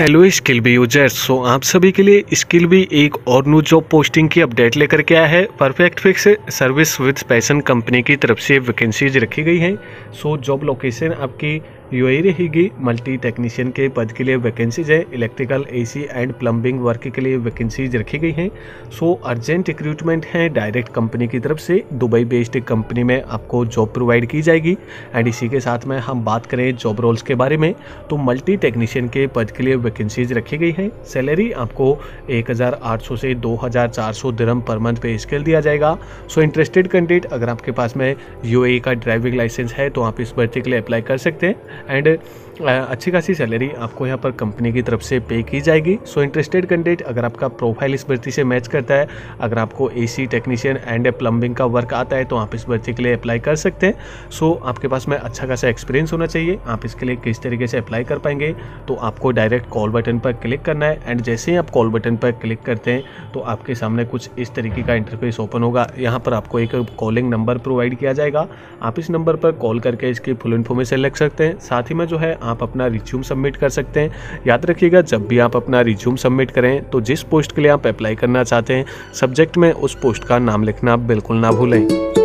Hello skill B users so आप सभी के लिए स्किल बी एक और न्यू जॉब पोस्टिंग की अपडेट लेकर के आया है। Perfect fix service with passion company की तरफ़ से वैकेंसीज रखी गई हैं। सो जॉब लोकेशन आपकी यूएई रहेगी मल्टी टेक्नीशियन के पद के लिए वैकेंसीज है। Electrical, AC and plumbing work के लिए वैकेंसीज रखी गई हैं। सो, अर्जेंट रिक्रूटमेंट है डायरेक्ट कंपनी की तरफ़ से। दुबई बेस्ड कंपनी में आपको जॉब प्रोवाइड की जाएगी। एंड इसी के साथ में हम बात करें जॉब रोल्स के बारे में। तो मल्टी टेक्नीशियन के पद के लिए वैकेंसीज रखी गई हैं। सैलरी आपको 1800 से 2400 दिरम पर मंथ पे स्केल दिया जाएगा। सो, इंटरेस्टेड कैंडिडेट अगर आपके पास में यूएई का ड्राइविंग लाइसेंस है तो आप इस भर्ती के लिए अप्लाई कर सकते हैं। एंड अच्छी खासी सैलरी आपको यहाँ पर कंपनी की तरफ़ से पे की जाएगी। सो इंटरेस्टेड कैंडिडेट अगर आपका प्रोफ़ाइल इस भर्ती से मैच करता है, अगर आपको एसी टेक्नीशियन एंड प्लम्बिंग का वर्क आता है तो आप इस भर्ती के लिए अप्लाई कर सकते हैं। सो आपके पास में अच्छा खासा एक्सपीरियंस होना चाहिए। आप इसके लिए किस तरीके से अप्लाई कर पाएँगे तो आपको डायरेक्ट कॉल बटन पर क्लिक करना है। एंड जैसे ही आप कॉल बटन पर क्लिक करते हैं तो आपके सामने कुछ इस तरीके का इंटरफेस ओपन होगा। यहाँ पर आपको एक कॉलिंग नंबर प्रोवाइड किया जाएगा। आप इस नंबर पर कॉल करके इसकी फुल इन्फॉर्मेशन लिख सकते हैं। साथ ही में जो है आप अपना रिज्यूम सबमिट कर सकते हैं। याद रखिएगा, जब भी आप अपना रिज्यूम सबमिट करें तो जिस पोस्ट के लिए आप अप्लाई करना चाहते हैं सब्जेक्ट में उस पोस्ट का नाम लिखना बिल्कुल ना भूलें।